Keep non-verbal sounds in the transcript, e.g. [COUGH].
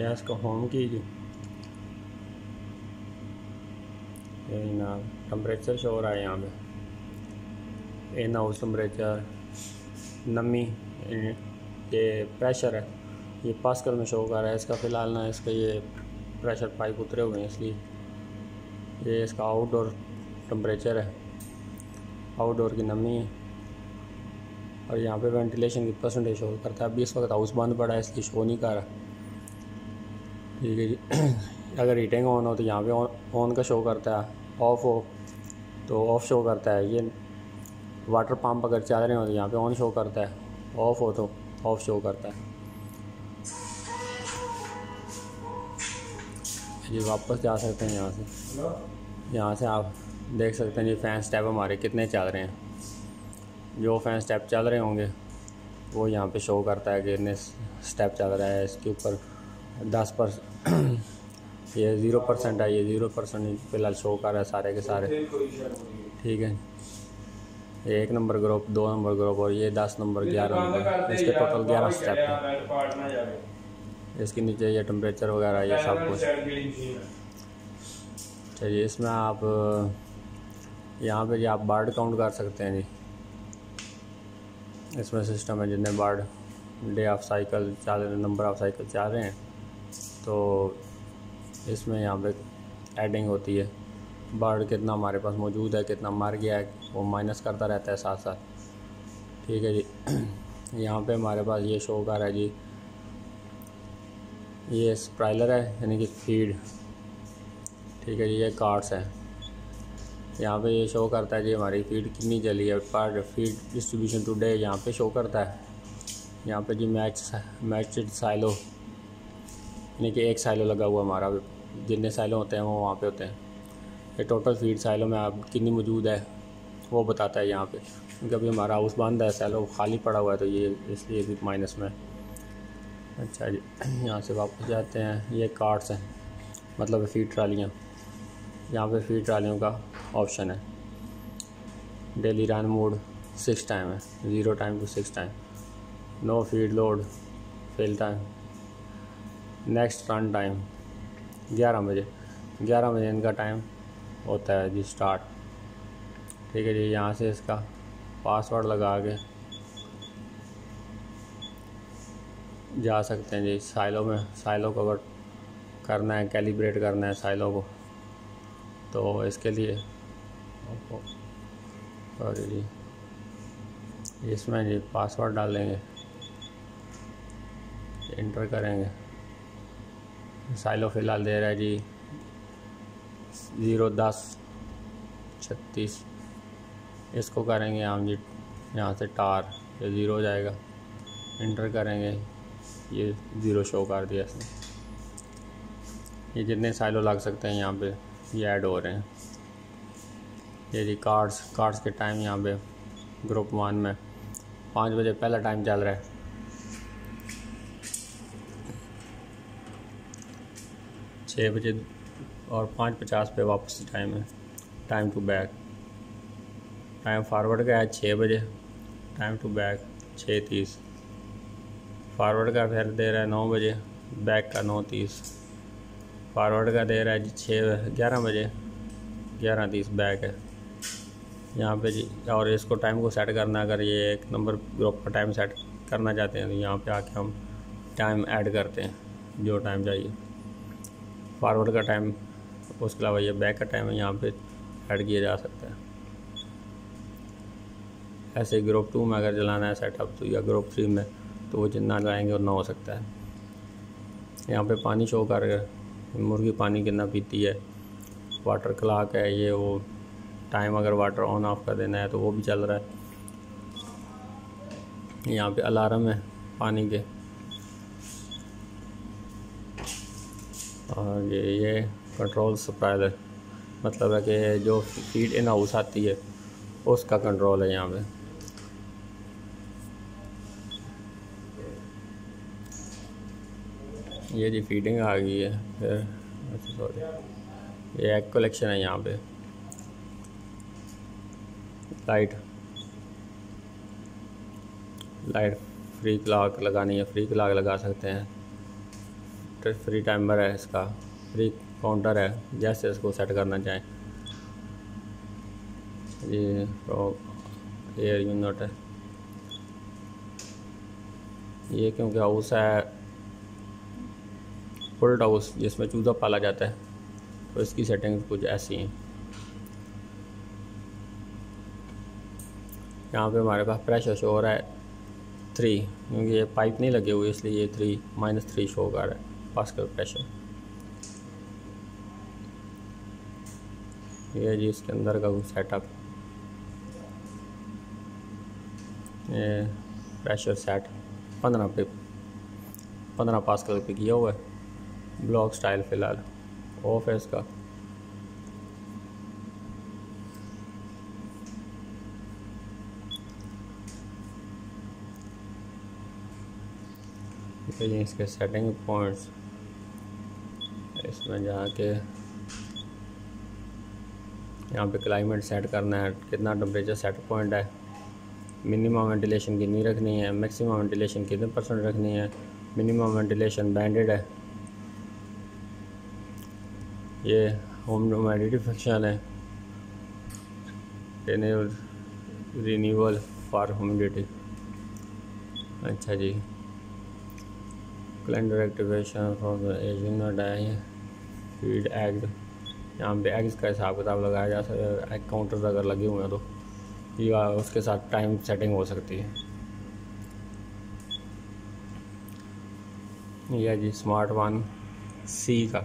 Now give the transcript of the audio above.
यह इसका होम की जी ये ना टम्परेचर शो रहा है यहाँ पे इन हाउस टम्परेचर नमी ये प्रेशर है ये पास्कल में शो कर रहा है इसका फ़िलहाल ना इसका ये प्रेशर पाइप उतरे हुए हैं इसलिए ये इसका आउटडोर टम्परेचर है आउटडोर की नमी है और यहाँ पे वेंटिलेशन की परसेंटेज शो करता है अभी इस वक्त हाउस बंद पड़ा है इसलिए शो नहीं कर रहा ठीक है जी अगर हीटिंग ऑन हो तो यहाँ पे ऑन का शो करता है ऑफ़ हो तो ऑफ़ शो करता है। ये वाटर पंप अगर चल रहे हो तो यहाँ पे ऑन शो करता है ऑफ़ हो तो ऑफ़ शो करता है। जी वापस जा सकते हैं यहाँ से। यहाँ से आप देख सकते हैं जी फ़ैन स्टेप हमारे कितने चल रहे हैं। जो फ़ैन स्टेप चल रहे होंगे वो यहाँ पे शो करता है कि इतने स्टेप चल रहा है इसके ऊपर दस पर [CLEARS THROAT] ये ज़ीरो परसेंट है ये ज़ीरो परसेंट फ़िलहाल शो कर रहा है सारे के सारे। ठीक है। ये एक नंबर ग्रुप दो नंबर ग्रुप और ये दस नंबर ग्यारह नंबर। इसके टोटल ग्यारह स्टेप हैं। इसके नीचे ये टेम्परेचर वगैरह ये सब कुछ। चलिए इसमें आप यहाँ पे जी आप बार्ड काउंट कर सकते हैं जी। इसमें सिस्टम है जितने बार्ड डे ऑफ़ साइकिल चल रहे नंबर ऑफ़ साइकिल चल रहे हैं। तो इसमें यहाँ पे एडिंग होती है। बर्ड कितना हमारे पास मौजूद है, कितना मर गया है, वो माइनस करता रहता है साथ साथ ठीक है जी। [CLEARS THROAT] यहाँ पे हमारे पास ये शो कर है जी। ये स्प्राइलर है, यानी कि फ़ीड ठीक है जी, ये कार्ड्स है। यहाँ पे ये शो करता है जी हमारी फ़ीड कितनी जली है, पर फ़ीड डिस्ट्रीब्यूशन टुडे यहाँ पे शो करता है। यहाँ पे जी मैच मैच साइलो यानी कि एक साइलो लगा हुआ हमारा, जितने साइलो होते हैं वो वहाँ पे होते हैं। ये टोटल फ़ीड साइलो में आप कितनी मौजूद है, वो बताता है यहाँ पे। क्योंकि अभी हमारा हाउस बंद है साइलो खाली पड़ा हुआ है तो ये इसलिए भी माइनस में अच्छा जी, यहाँ से वापस जाते हैं। ये कार्ड्स हैं मतलब फ़ीड ट्रालियाँ। यहाँ पे फ़ीड ट्रालियों का ऑप्शन है। Daily run mode six time है zero time to six time no feed load fill time next run time, ग्यारह बजे। ग्यारह बजे इनका टाइम होता है जी स्टार्ट। ठीक है जी, यहाँ से इसका पासवर्ड लगा के जा सकते हैं जी। साइलो में, साइलो को अगर करना है, कैलिब्रेट करना है साइलो को तो इसके लिए सॉरी जी, इसमें जी पासवर्ड डालेंगे इंटर करेंगे। साइलो फ़िलहाल दे रहा है जी। ज़ीरो दस, छत्तीस। इसको करेंगे हम जी, यहाँ से टार, ये ज़ीरो हो जाएगा। इंटर करेंगे, ये ज़ीरो शो कर दिया इसने। ये जितने साइलो लग सकते हैं यहाँ पे, ये ऐड हो रहे हैं। ये जी कार्ड्स कार्ड्स के टाइम यहाँ पे ग्रुप वन में। पाँच बजे पहला टाइम चल रहा है। छः बजे और पाँच पचास पे वापस टाइम है। Time to back time forward का है छः बजे। टाइम टू बैक छः तीस। फारवर्ड का फिर दे रहा है नौ बजे। बैक का नौ तीस। फारवर्ड का दे रहा है जी छः ग्यारह बजे। ग्यारह तीस बैक है। यहाँ पे जी, और इसको टाइम को सेट करना अगर ये एक नंबर ग्रुप का टाइम सेट करना चाहते हैं तो यहाँ पे आके हम टाइम ऐड करते हैं। जो टाइम चाहिए। फॉरवर्ड का टाइम उसके अलावा ये बैक का टाइम है, यहाँ पे ऐड किया जा सकता है। ऐसे ग्रुप टू में अगर जलाना है सेटअप तो या ग्रुप थ्री में तो वो जितना लाएँगे उतना हो सकता है। यहाँ पे पानी शो कर मुर्गी पानी कितना पीती है? वाटर क्लाक है ये, वो टाइम अगर वाटर ऑन ऑफ़ कर देना है तो वो भी चल रहा है। यहाँ पे अलार्म है पानी के। और ये ये कंट्रोल सप्लायर मतलब है कि जो फ़ीड इन हाउस आती है, उसका कंट्रोल है यहाँ पे। ये जी फीडिंग आ गई है, फिर अच्छा सॉरी ये एग कलेक्शन है यहाँ पे। लाइट लाइट फ्री क्लाक लगानी है फ्री क्लाक लगा सकते हैं। फ्री टाइमर है इसका फ्री काउंटर है, जैसे इसको सेट करना चाहें। ये एयर यूनिट है। ये क्योंकि हाउस है पुल्ड हाउस जिसमें चूज़ा पाला जाता है तो इसकी सेटिंग कुछ ऐसी हैं। यहाँ पे हमारे पास प्रेशर शो हो रहा है थ्री क्योंकि ये पाइप नहीं लगे हुए इसलिए ये थ्री माइनस थ्री शो कर रहा है। पास्कल प्रेशर ये जी इसके अंदर का सेटअप ये प्रेशर सेट पंद्रह पे, पंद्रह पास्कल पे किया हुआ है। ब्लॉक स्टाइल फ़िलहाल। ऑफ़ है इसका। फिर इसके सेटिंग पॉइंट्स इसमें जाके यहाँ पे क्लाइमेट सेट करना है, कितना टेम्परेचर सेट पॉइंट है मिनिमम वेंटिलेशन कितनी रखनी है मैक्सिमम वेंटिलेशन कितने परसेंट रखनी है मिनिमम वेंटिलेशन बैंडेड है। ये होम ह्यूमिडिटी फ़ंक्शन है। रिन्यूअल फॉर ह्यूमिडिटी अच्छा ji. Calendar activation for the ageing die feed egg यहाँ पे एग्स का हिसाब किताब लगाया जा सकता एग काउंटर अगर लगे हुए हैं तो। या उसके साथ टाइम सेटिंग हो सकती है। यह जी स्मार्ट वन सी का।